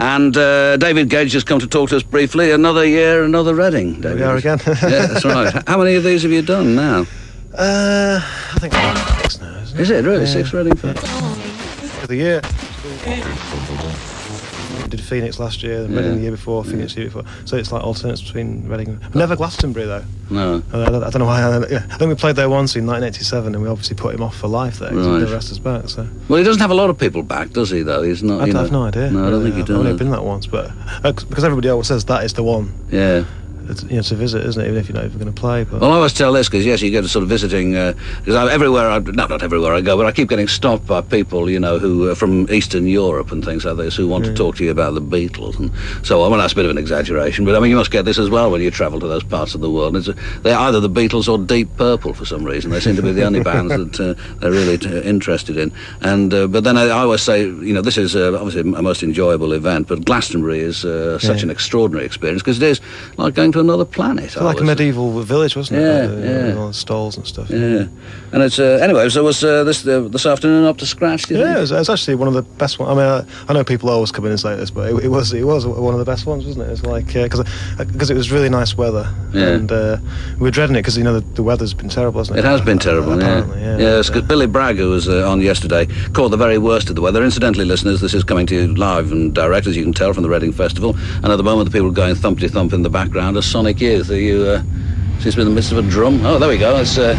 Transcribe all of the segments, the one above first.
And uh, David Gedge has come to talk to us briefly. Another year, another Reading. David. we are again. yeah, that's right. How many of these have you done now? Uh, I think six now, isn't it? Is it really Yeah. six Reading for of the year. Did Phoenix last year, then Reading the year before, Phoenix the year before. So it's like alternates between Reading. And... Never Glastonbury though. No. I don't, I don't know why. I, yeah. I think we played there once in 1987, and we obviously put him off for life there. 'cause he Right. never asked us back. So Well, he doesn't have a lot of people back, does he? Though he's not. I have no idea. No, I don't think he I've only been that once, but uh, because everybody always says that is the one. Yeah. It's, you know, to visit, isn't it? Even if you're not even going to play. But Well, I always tell this because yes, you get sort of visiting because I everywhere I no, not everywhere I go, but I keep getting stopped by people you know who are from Eastern Europe and things like this who want to talk to you about the Beatles and so on. Well, that's a bit of an exaggeration, but I mean you must get this as well when you travel to those parts of the world. It's, they're either the Beatles or Deep Purple for some reason. They seem to be the only bands that uh, they're really t- interested in. And uh, but then I, I always say you know this is uh, obviously a most enjoyable event, but Glastonbury is uh, such Yeah. an extraordinary experience because it is like going to another planet. it's like a medieval village, wasn't it? Yeah, uh, yeah. all the stalls and stuff. Yeah, and it's uh, anyway. So it was uh, this uh, this afternoon up to scratch? Yeah, it was, it was actually one of the best ones. I mean, I, I know people always come in and say this, but it, it was it was one of the best ones, wasn't it? It was like because because it was really nice weather, Yeah. and uh, we were dreading it because you know the, the weather's been terrible, hasn't it? It has been terrible, yeah. Apparently, yeah. Yes, 'cause Billy Bragg, who was uh, on yesterday, caught the very worst of the weather. Incidentally, listeners, this is coming to you live and direct, as you can tell from the Reading Festival. And at the moment, the people going thumpty thump in the background are Sonic Youth. Are you? Uh, seems to be in the midst of a drum. Oh, there we go. It's. Uh,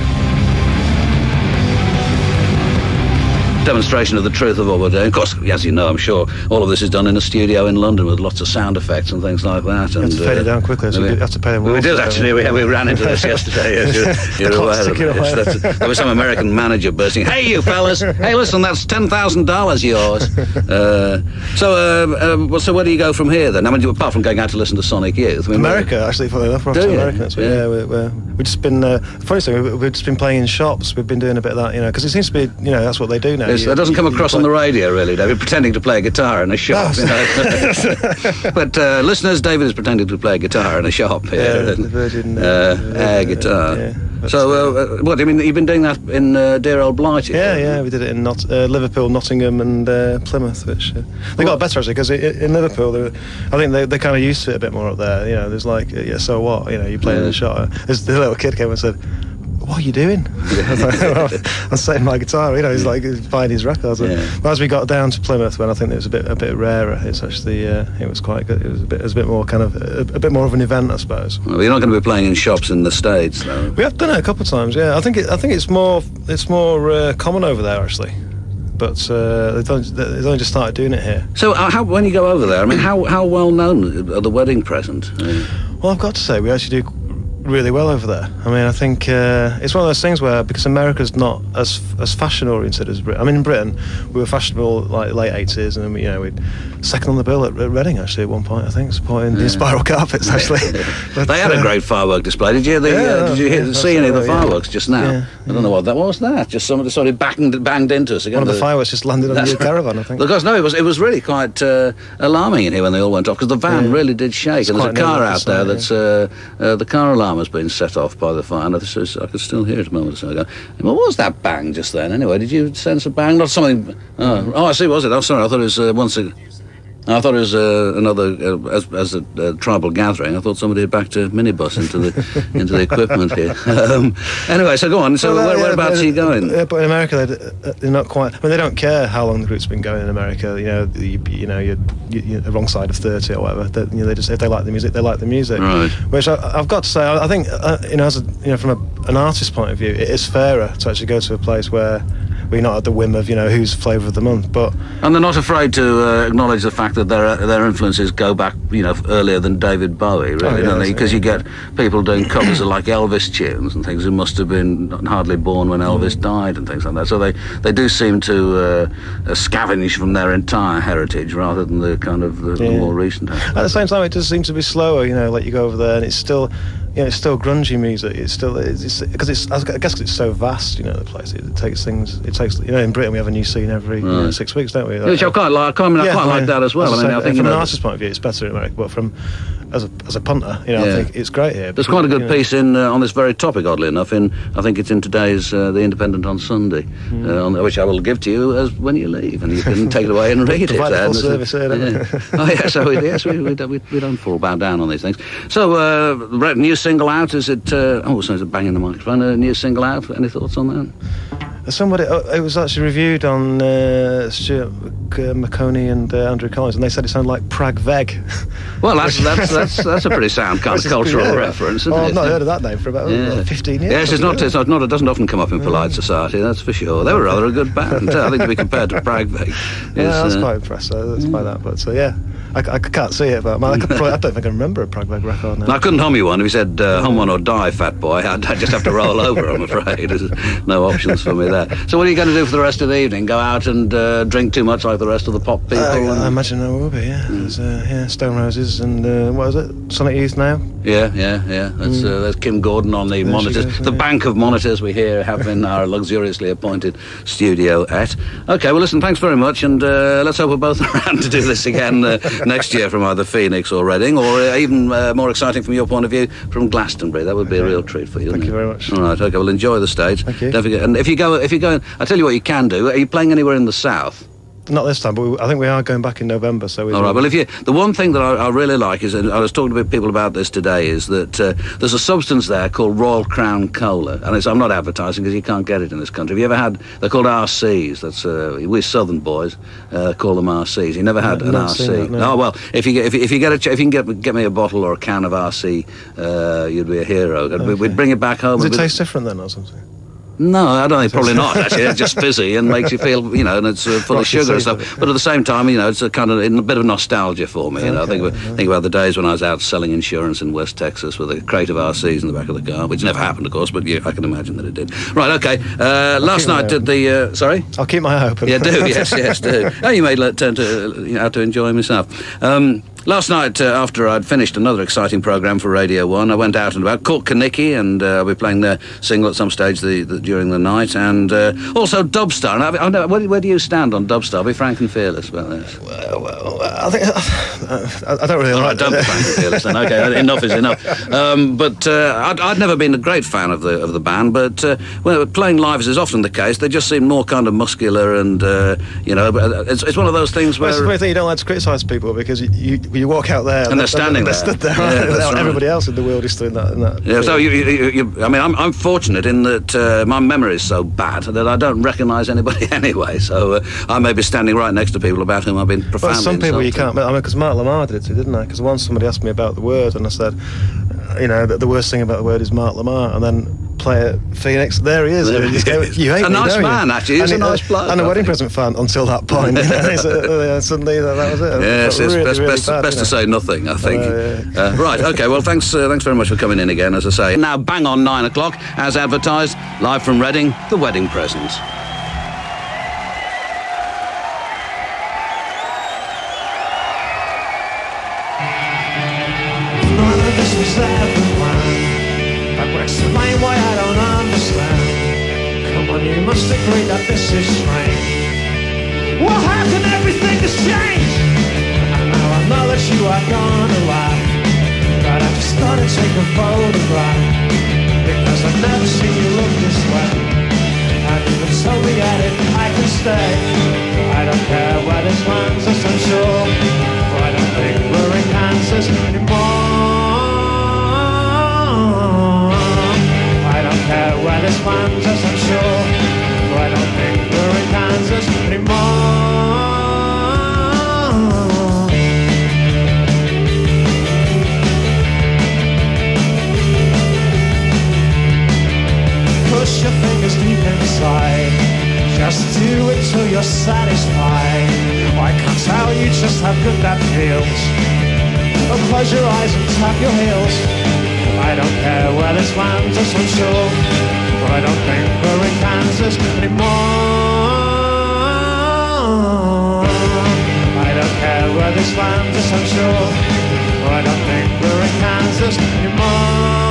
demonstration of the truth of what we're doing. Of course, as you know, I'm sure all of this is done in a studio in London with lots of sound effects and things like that. You and have to it down quickly, so we- have to pay them we did actually. We, we ran into this yesterday. Yes, you're, you're aware of ticking this. away. That's- there was some American manager bursting. Hey, you fellas! Hey, listen, that's ten thousand dollars yours. Uh, so, uh, um, well, so where do you go from here then? I mean, apart from going out to listen to Sonic Youth, I mean, America, actually, funny enough, we're off to you? America next week. Yeah. We're, we've just been. Uh, funny thing, we- we've just been playing in shops. We've been doing a bit of that, you know, because it seems to be, you know, that's what they do now. You- that doesn't come you- you across on the radio, really, David, pretending to play a guitar in a shop. No. you know. but uh, listeners, David is pretending to play a guitar in a shop here. Yeah, and, the Virgin, uh, uh, air guitar. yeah. so, uh, uh, what, I mean, you've been doing that in uh, dear old Blighty? Yeah, yeah, we did it in Not- uh, Liverpool, Nottingham, and uh, Plymouth. Which uh, they got better actually because in Liverpool, were- I think they they kind of used to it a bit more up there. You know, there's like, yeah, so what? You know, you play in the shot. This the little kid came and said. What are you doing? I was like, well, I'm setting my guitar. You know, he's like buying his records. Yeah. But as we got down to Plymouth, when I think it was a bit a bit rarer, it's actually uh, it was quite good. It was a bit it was a bit more kind of a, a bit more of an event, I suppose. Well, you're not going to be playing in shops in the States, though. We have done it a couple of times. Yeah, I think it, I think it's more it's more uh, common over there actually, but uh, they've, only, they've only just started doing it here. So, uh, how, when you go over there, I mean, how, how well known are the wedding present? Well, I've got to say we actually do really well over there. I mean, I think uh, it's one of those things where because America's not as as fashion oriented as Britain. I mean, in Britain we were fashionable like late eighties, and you know we second on the bill at, at Reading actually at one point. I think supporting the Inspiral Carpets actually. But, they had a uh, great firework display. Did you? The, Yeah, uh, did you hear, yeah, see any of the yeah. fireworks just now? Yeah, I don't know what that was. That just somebody sort of banged, banged into us again. One of the fireworks just landed on your right. caravan, I think. Because no, it was it was really quite uh, alarming in here when they all went off because the van Yeah. really did shake, It's and there's a car out there that's uh, uh, the car alarm has been set off by the fire. And this is, I could still hear it a moment or so ago. What was that bang just then? Anyway, did you sense a bang? Not something. Oh, oh I see. Was it? I'm oh, sorry. I thought it was uh, once. A, I thought it was uh, another uh, as, as a uh, tribal gathering. I thought somebody had backed a minibus into the into the equipment here. Um, anyway, so go on. So Well, where, yeah, whereabouts but- are you going? Yeah, but in America, they're, uh, they're not quite. I mean, they don't care how long the group's been going in America. You know, you, you know, you're, you- you're the wrong side of thirty or whatever. They, you know, they just if they like the music, they like the music. Right. Which I, I've got to say, I, I think uh, you know, as a, you know, from a, an artist's point of view, it is fairer to actually go to a place where we're not at the whim of you know who's flavour of the month. But And they're not afraid to uh, acknowledge the fact that their their influences go back, you know, earlier than David Bowie, Oh, really, yeah, don't they? that's- Because you get people doing covers of like Elvis tunes and things who must have been hardly born when Elvis Mm. died and things like that. So they, they do seem to uh, uh, scavenge from their entire heritage rather than the kind of the, the more recent. At the same time, it does seem to be slower. You know, like you go over there, and it's still you know, it's still grungy music. It's still it's because it's, I guess 'cause it's so vast. You know, the place it, it takes things. It takes you know in Britain we have a new scene every you know, six weeks, don't we? Which I quite like. I, mean, I Yeah, quite like mean, that as well. I mean, I think from an artist's point of view, it's better in America, but from as a as a punter, you know, Yeah. I think it's great here. There's quite a good you know, piece in uh, on this very topic, oddly enough. In I think it's in today's uh, The Independent on Sunday, Hmm. uh, on, which I will give to you as when you leave, and you can take it away and read it. Full service here, yeah. oh yeah, so we, yes, we, we, don't, we, we don't fall bow down on these things. So, uh, right, new single out. Is it? Uh, oh, so it's a bang in the microphone. A new single out. Any thoughts on that? Somebody, uh, it was actually reviewed on uh, Stuart Mc- uh, Maconie and uh, Andrew Collins, and they said it sounded like Prag Vec. Well, that's that's that's, that's a pretty sound kind of cultural yeah. reference, isn't Oh, it? I've not heard of that name for about uh, 15 years. Yes, it's not, it's not, not. It doesn't often come up in polite society. That's for sure. They were rather a good band. I think to be compared to Prag Vec. Yeah, is, uh, quite impressed uh, by that. But so yeah, I, I can't see it, but man, I, could probably, I don't think I remember a Prag Vec record now. I couldn't hum you one. If he said uh, hum one or die, fat boy, I'd, I'd just have to roll over. I'm afraid there's no options for me there. So, what are you going to do for the rest of the evening? Go out and uh, drink too much like the rest of the pop people? Uh, I imagine there will be, yeah. There's, uh, yeah, Stone Roses and uh, what is it? Sonic Youth now. Yeah, yeah, yeah. That's, uh, there's Kim Gordon on the she monitors. goes, the yeah. bank of monitors we here have in our luxuriously appointed studio at. Okay, well, listen, thanks very much, and uh, let's hope we're both around to do this again uh, next year from either Phoenix or Reading, or uh, even uh, more exciting from your point of view, from Glastonbury. That would be a real treat for you. Thank you it? very much. All right, okay. Well, enjoy the stage. Thank you. Don't forget, and if you go, if you go, I tell you what you can do. Are you playing anywhere in the south? Not this time, but we, I think we are going back in November. So All right. Well, if you, the one thing that I, I really like is, and I was talking to people about this today, is that uh, there's a substance there called Royal Crown Cola, and it's, I'm not advertising because you can't get it in this country. Have you ever had? They're called RCs. That's uh, we Southern boys uh, call them RCs. You never had No, an RC? that, no. Oh well, if you get, if, you- if you get a, ch- if you can get get me a bottle or a can of RC, uh, you'd be a hero. We- We'd bring it back home. does it taste different then, or something? No, I don't think probably not. Actually, it's just fizzy and makes you feel, you know, and it's uh, full of sugar and stuff. But at the same time, you know, it's a kind of a bit of nostalgia for me. You know, I think about- think about the days when I was out selling insurance in West Texas with a crate of RCs in the back of the car, which never happened, of course, but yeah, I can imagine that it did. Right, okay. Uh, last night did the uh, sorry. I'll keep my eye open. Yeah, do yes, yes, do. Oh, you may let- turn to uh, you know, to enjoy myself. Um, last night, uh, after I'd finished another exciting program for Radio One, I went out and about Cork Kenickie, and uh, I'll be playing their single at some stage the, the, during the night, and uh, also Dubstar. And I, I know, where, where do you stand on Dubstar? Be frank and fearless about this. Well, well, I think I, I don't really All right, don't be frank and fearless then. Okay, enough is enough. Um, but uh, I'd, I'd never been a great fan of the of the band, but uh, well, playing live as is often the case, they just seem more kind of muscular, and uh, you know, it's, it's one of those things Well, where. it's the thing, you don't like to criticise people because you, you, you walk out there And they're standing they're there. stood there. Yeah, right. Everybody else in the world is in that. In that Yeah, so you, you, you, I mean, I'm, I'm fortunate in that uh, my memory is so bad that I don't recognise anybody anyway. So uh, I may be standing right next to people about whom I've been profoundly. Well, some people you can't. I mean, because Mark Lamarr did it too, didn't I? Because once somebody asked me about the word, and I said, uh, you know, that the worst thing about the word is Mark Lamarr, and then play at Phoenix. There he is. You, just go, is. you hate A me, nice don't you?" man, actually. He's And a he- nice bloke, And a wedding present fan until that point. you know, uh, suddenly that, that was it. Yes, it's felt best, really, best, really bad, best to say nothing, I think. yeah. Uh, right, okay, well, thanks, uh, thanks very much for coming in again, as I say. Now, bang on nine o'clock, as advertised, live from Reading, the wedding presents. This is strange. Well, how can everything has changed? Now I know that you are gonna laugh. But I just gotta take a photograph. Because I've never seen you look this way. And even told me that if I can stay, I don't care where this lands us, I'm sure. I don't think we're in Kansas anymore. I don't care where this lands us, I'm sure. Just do it till you're satisfied. I can't tell you just how good that feels. Oh, close your eyes and tap your heels. I don't care where this lands us, I'm sure. But I don't think we're in Kansas anymore. I don't care where this lands us, I'm sure. I don't think we're in Kansas anymore.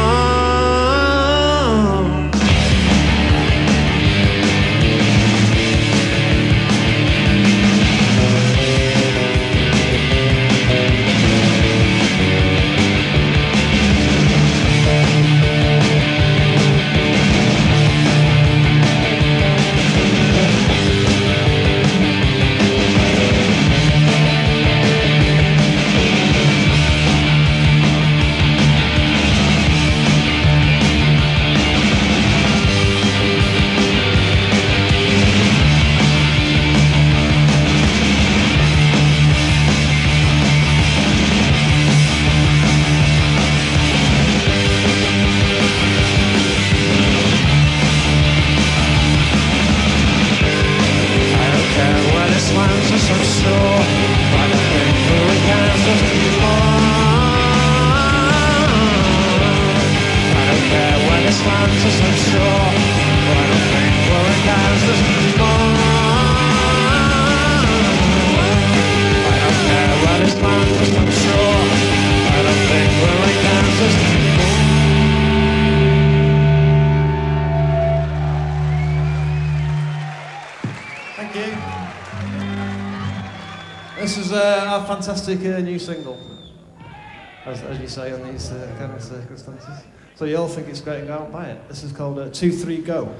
as, as you say in these uh, kind of circumstances. So you all think it's great and go out and buy it. This is called a 2 3 Go.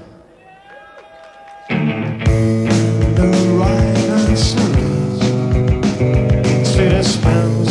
The to the spans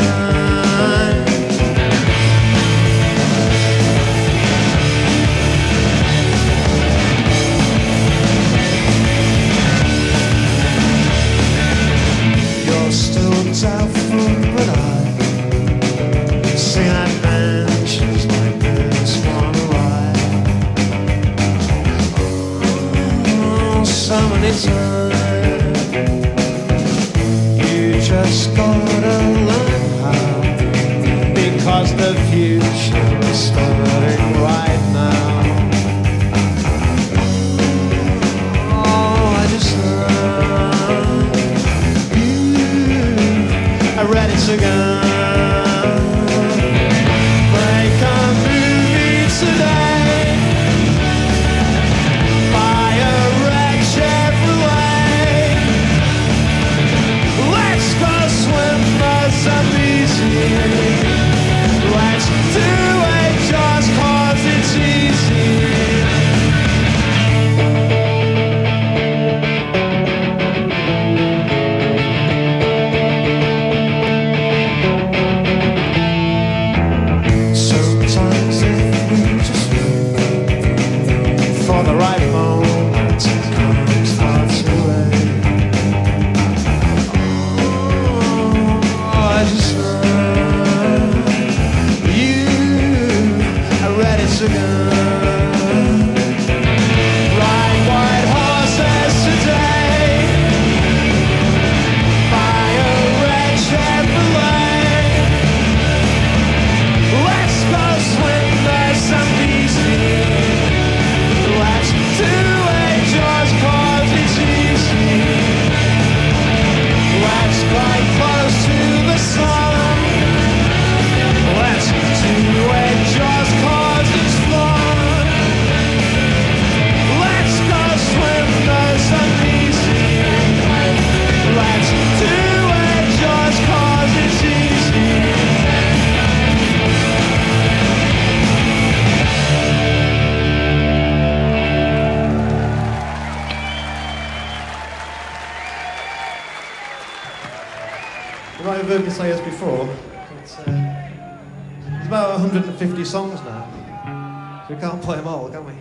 50 songs now. So we can't play them all, can we?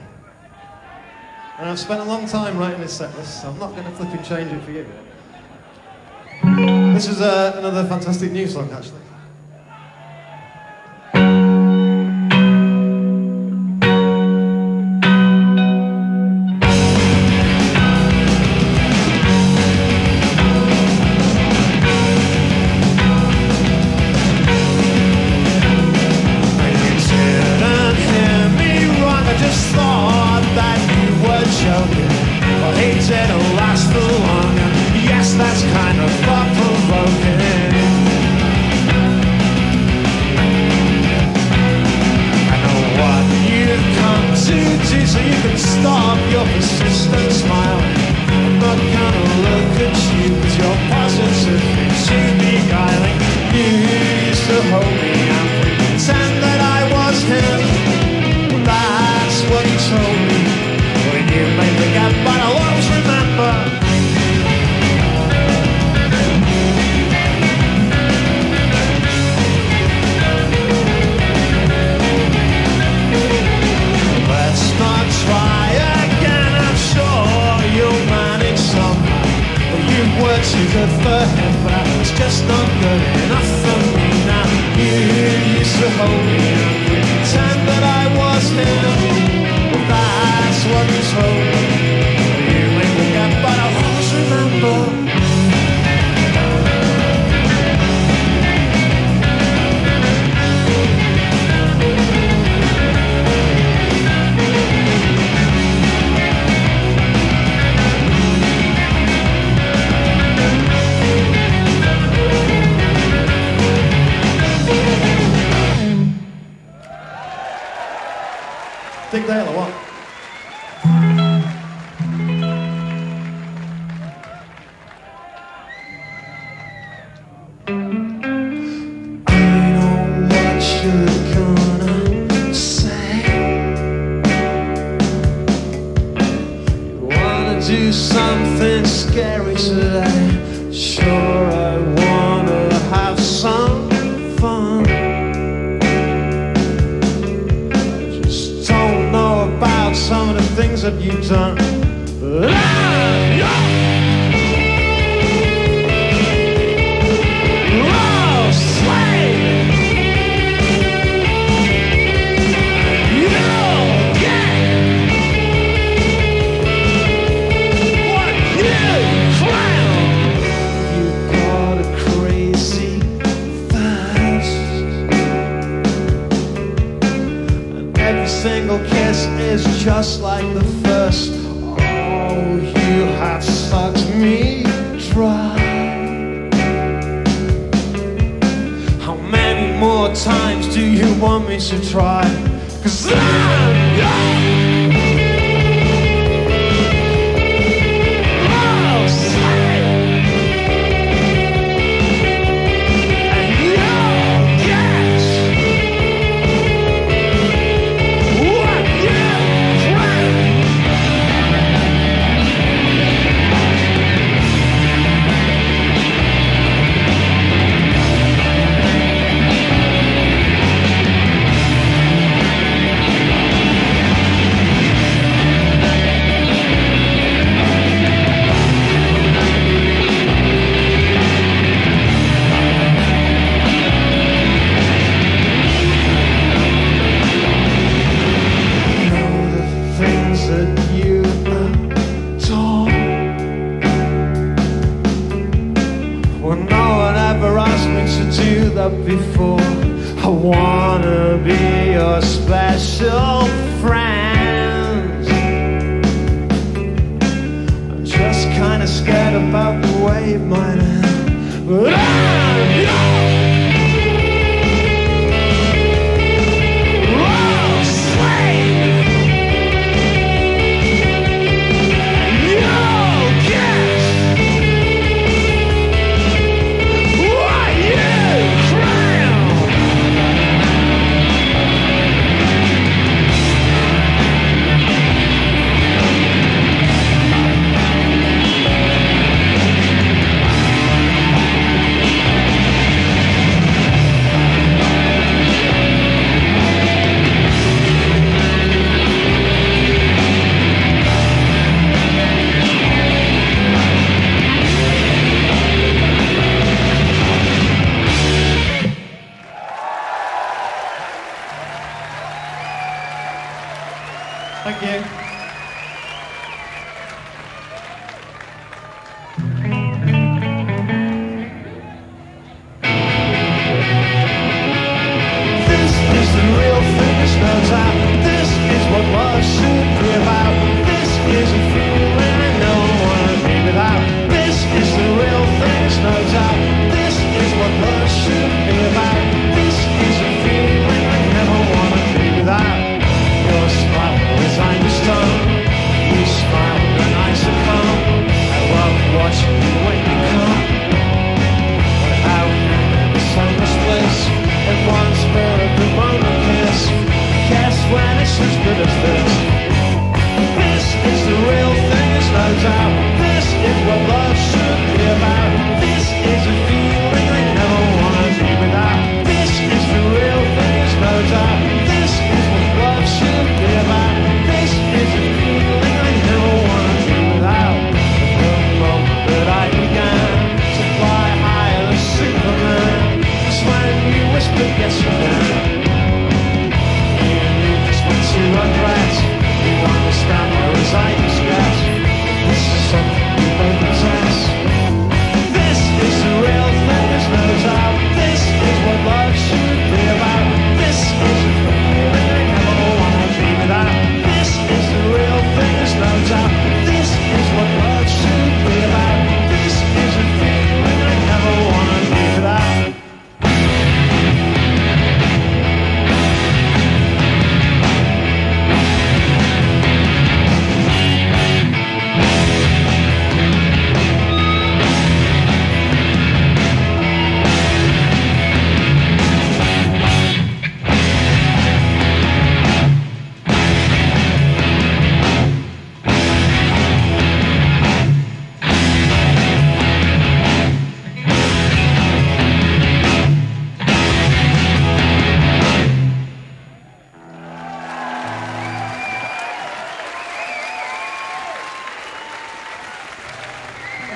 And I've spent a long time writing this set list, so I'm not going to flip and change it for you. This is uh, another fantastic new song, actually.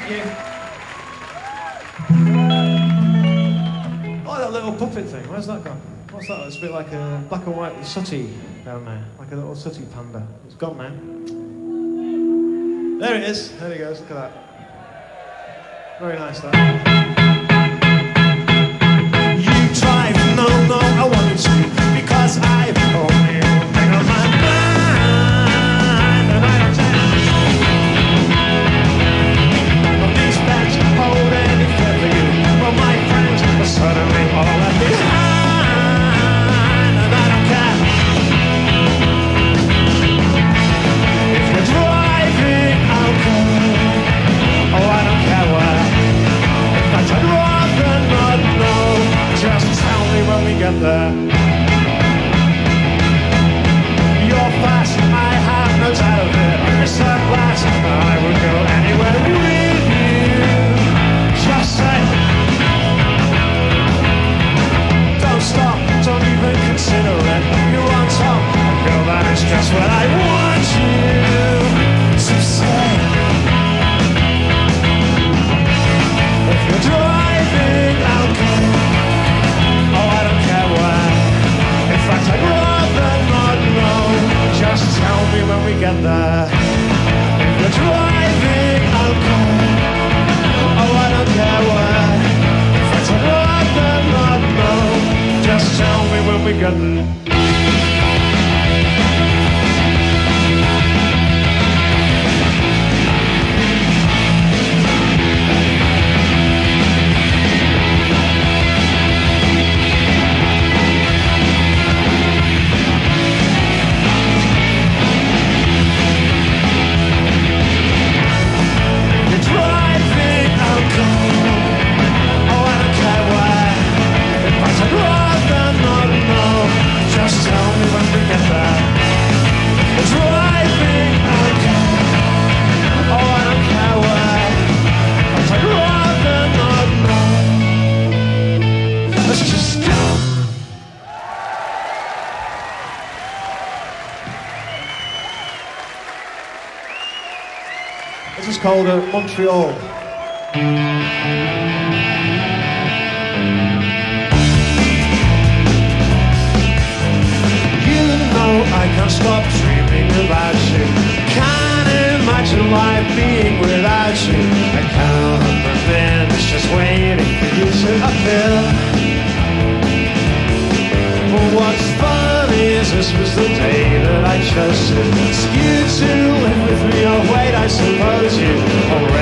Thank you. Oh, that little puppet thing. Where's that gone? What's that? It's a bit like a black and white sooty down there, like a little sooty panda. It's gone now. There it is. There it goes. Look at that. Very nice, that. You try, No, no. get there. You're fast, I have no doubt of it. Mr. Glass, I would go Boulder, Montreal. I can't stop dreaming about you. Can't imagine life being without you. I count on my minutes just waiting for you to appear. But what's fun is this was the day righteousness. You two live with me, Oh wait, I suppose you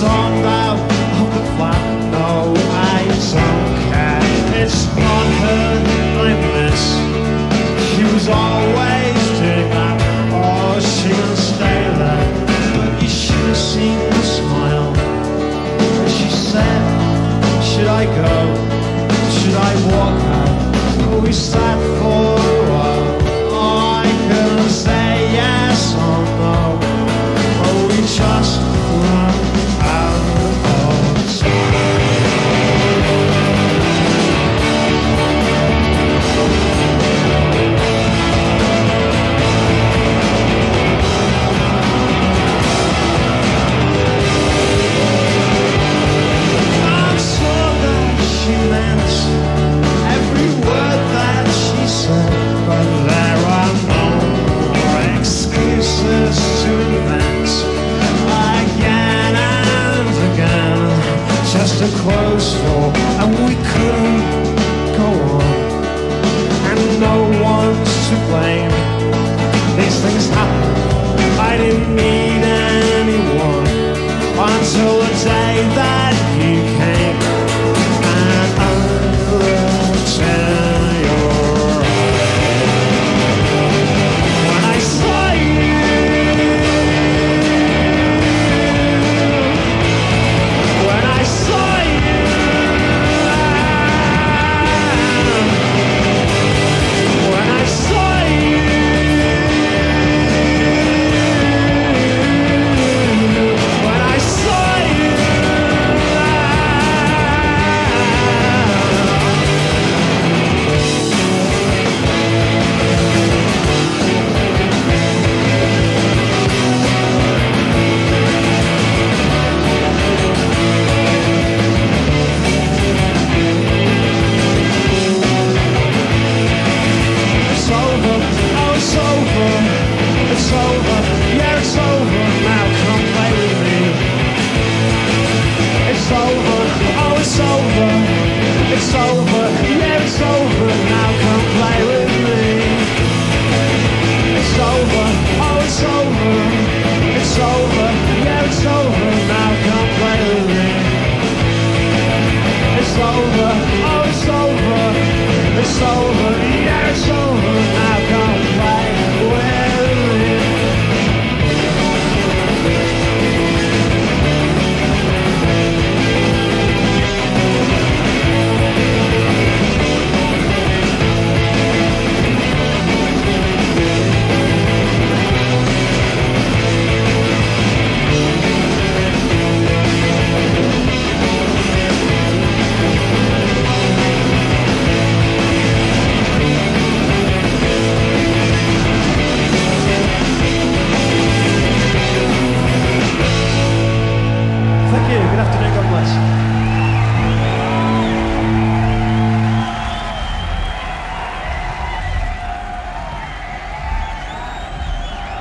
Well, she Just a closed door, and we couldn't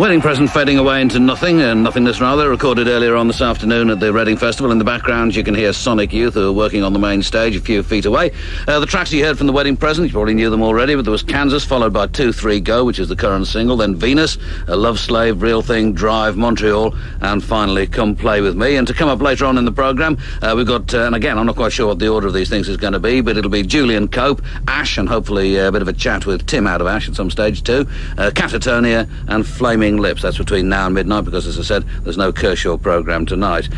Wedding present fading away into nothing, and nothingness rather, recorded earlier on this afternoon at the Reading Festival. In the background, you can hear Sonic Youth, who are working on the main stage a few feet away. Uh, the tracks you heard from the wedding present, you probably knew them already, but there was Kansas, followed by 2 3 Go, which is the current single, then Venus, a Love Slave, Real Thing, Drive, Montreal, and finally Come Play With Me. And to come up later on in the programme, uh, we've got, uh, and again, I'm not quite sure what the order of these things is going to be, but it'll be Julian Cope, Ash, and hopefully uh, a bit of a chat with Tim out of Ash at some stage too, uh, Catatonia, and Flaming Lips. That's between now and midnight because, as I said, there's no Kershaw programme tonight.